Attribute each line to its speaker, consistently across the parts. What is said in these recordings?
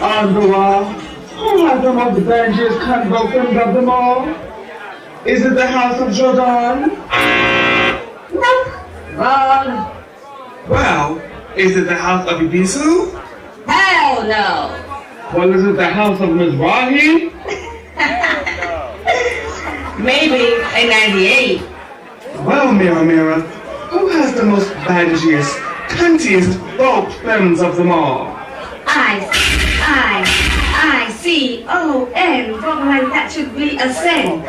Speaker 1: wonder who has the most dangerous convulsions of them all? Is it the House of Jordan?
Speaker 2: Nope. Wrong.
Speaker 1: Well, is it the House of Evisu?
Speaker 2: Hell no.
Speaker 1: Well, is it the House of Mizrahi?
Speaker 2: Maybe in 98.
Speaker 1: Well, Mira Mira, who has the most bangiest, cuntiest thought femmes of them all?
Speaker 2: I, I, I, C, O, N. That should be a sin.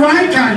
Speaker 3: right, I